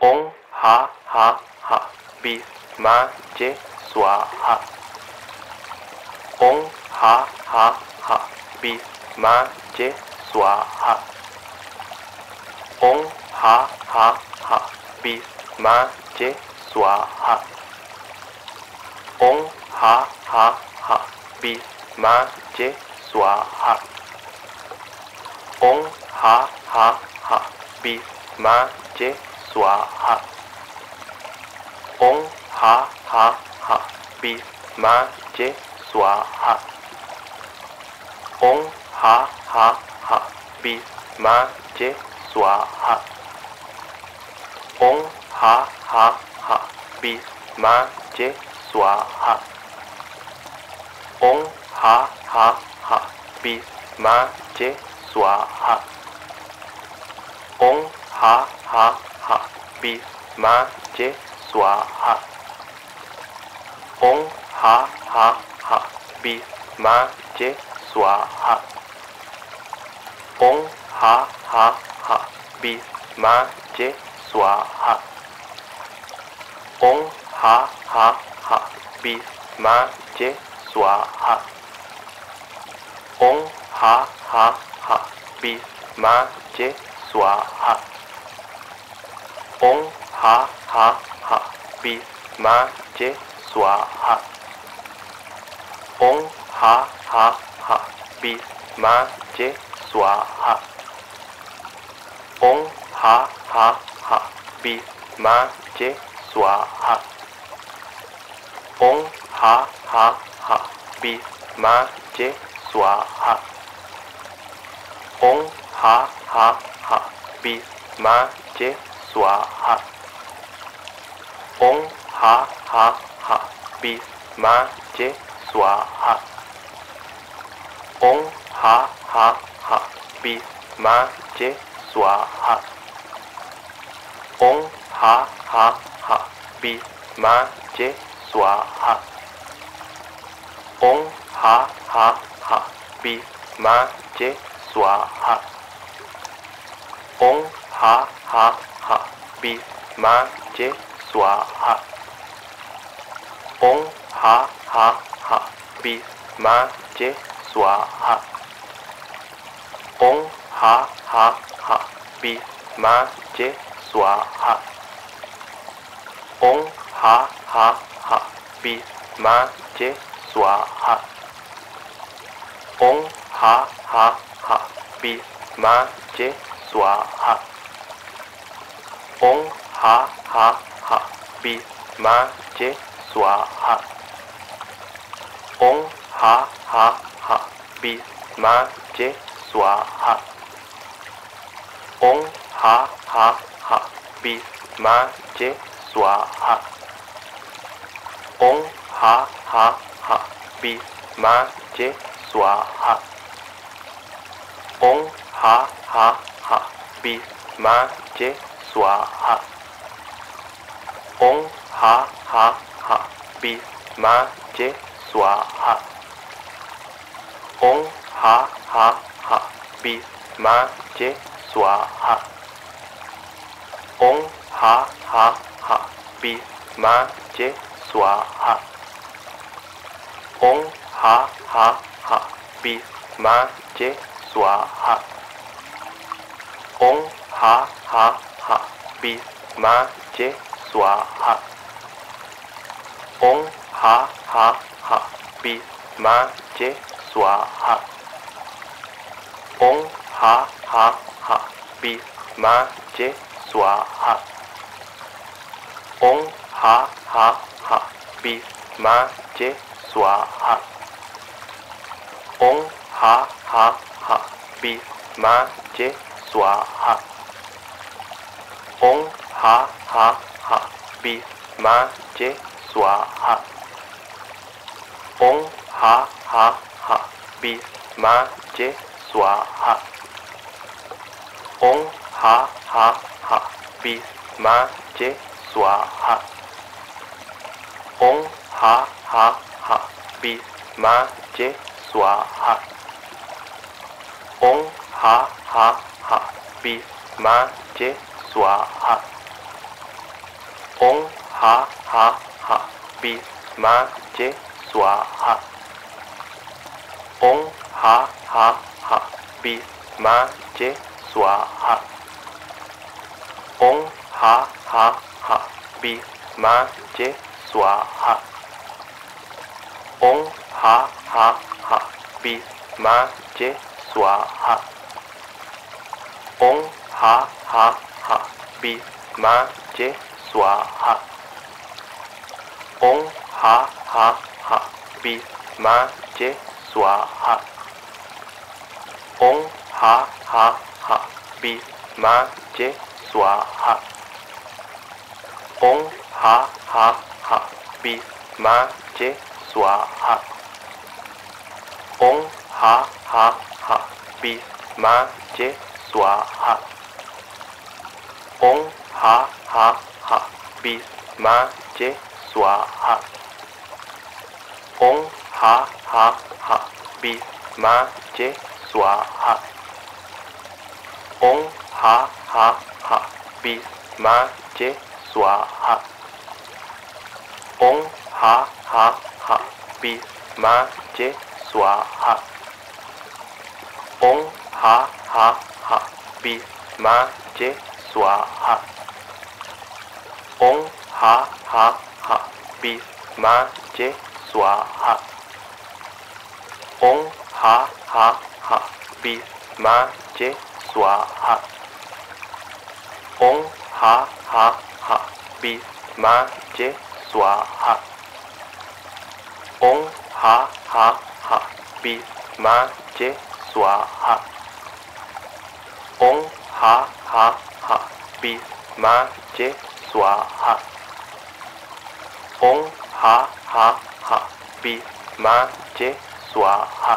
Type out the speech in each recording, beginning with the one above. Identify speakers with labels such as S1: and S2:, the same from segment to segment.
S1: Om Ha Ha Ha Bismaje Swaha Om Ha Ha Ha Bismaje Swaha Om Ha Ha Ha Bismaje Swaha Om Ha Ha Ha Bismaje Swaha Om Ha Ha Ha Bismaje Swaha xóa hạ ông ha ha ha. Bi ma chế xóa hạ ông ha ha ha. Bi ma chế xóa hạ ông ha ha ha. Bi ma chế xóa hạ ông ha ha ha. Bi ma chế xóa hạ ông ha ha ha. Bismaje Swaha Om Ha. Ha Ha Bismaje Swaha Om Ha. Ha Ha Bismaje Swaha Om Ha. Ha Ha Bismaje Swaha Om Ha. Ha Ha Bismaje Swaha Om Ha Ha Ha Bismaje Swaha Om Ha Ha Ha Bismaje Swaha Om Ha Ha Ha Bismaje Swaha Om Ha Ha Ha Bismaje Swaha Om Ha Ha Ha Bismaje Swaha स्वाहा ओं हा हा हा बीस्माचे स्वाहा ओं हा हा हा बीस्माचे स्वाहा ओं हा हा हा बीस्माचे स्वाहा ओं हा हा हा बीस्माचे स्वाहा ओं हा Ha Ha Bismaje Swaha Om Ha. Ha Ha Bismaje Swaha Om Ha. Ha Ha Bismaje Swaha Om Ha. Ha Ha Bismaje Swaha Om Ha. Ha Ha Bismaje Swaha Om Ha Ha Ha Bismaje Swaha Om Ha Ha Ha Bismaje Swaha Om Ha Ha Ha Bismaje Swaha Om Ha Ha Ha Bismaje Swaha Om Ha Ha Ha Bismaje Swaha ಸ್ವಾಹ ಓಂ ಹಾ ಹಾ ಹಾ B ಮಾ J ಸ್ವಾಹ ಓಂ ಹಾ ಹಾ ಹಾ B ಮಾ ಜೆ ಸ್ವಾಹ ಓಂ ಹಾ ಹಾ ಹಾ ಬಿ ಮಾ ಜೆ ಸ್ವಾಹ ಓಂ ಹಾ ಹಾ ಹಾ ಬಿ ಮಾ ಜೆ ಸ್ವಾಹ ಓಂ ಹಾ ಹಾ Ha Bismaje Swaha Om Ha. Ha Ha Bismaje Swaha Om Ha. Ha Ha Bismaje Swaha Om Ha. Ha Ha Bismaje Swaha Om Ha. Ha Ha Bismaje Swaha ओं हा हा हा बीमा चे स्वाहा ओं हा हा हा बीमा चे स्वाहा ओं हा हा हा बीमा चे स्वाहा ओं हा हा हा बीमा चे स्वाहा ओं हा हा हा बीमा चे Swaha Om Ha Ha Ha Bismaje Swaha Om Ha Ha Ha Bismaje Swaha Om Ha Ha Ha Bismaje Swaha Om Ha Ha Ha Bismaje Swaha Om Ha Ha bi ma je swaha. Om ha ha ha bi ma je swaha. Om ha ha ha bi ma je swaha. Om ha ha ha bi ma je swaha. Om ha ha ha bi ma je swaha. Om Ha Ha Ha Bismaje Swaha Om Ha Ha Ha Bismaje Swaha Om Ha Ha Ha Bismaje Swaha Om Ha Ha Ha Bismaje Swaha Om Ha Ha Ha Bismaje Swaha Om Ha. Ha Ha Bismaje Swaha Om Ha. Ha Ha Bismaje Swaha Om Ha. Ha Ha Bismaje Swaha Om Ha. Ha Ha Bismaje Swaha Om Ha. Ha Ha Bismaje Swaha Om Ha. Ha Ha Bismaje Swaha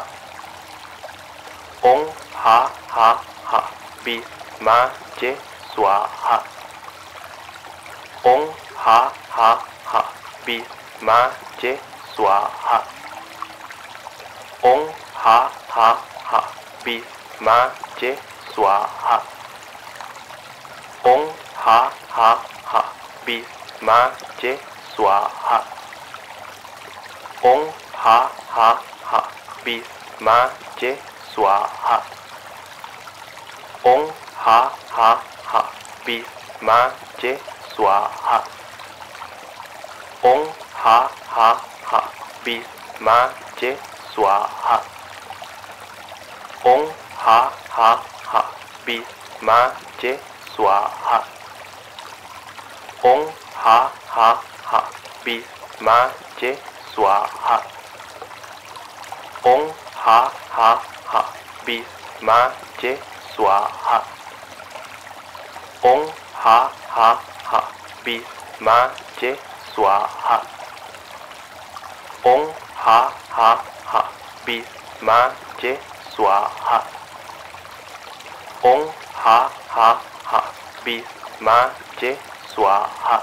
S1: Om Ha. Ha Ha Bismaje Swaha Om Ha. Ha Ha Bismaje Swaha Om Ha. Ha Ha Bismaje Swaha हा हा हा बीमाचे स्वाहा ओं हा हा हा बीमाचे स्वाहा ओं हा हा हा बीमाचे स्वाहा ओं हा हा हा बीमाचे स्वाहा ओं हा हा हा बीमाचे स्वाहा Om Ha Ha Ha Bismaje Swaha Om Ha Ha Ha Bismaje Swaha Om Ha Ha Ha Bismaje Swaha Om Ha Ha Ha Bismaje Swaha Om Ha Ha Ha Bismaje Swaha.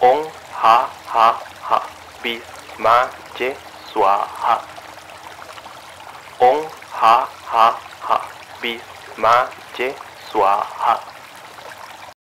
S1: Om Ha Ha Ha Bismaje Swaha. Om Ha Ha Ha Bismaje Swaha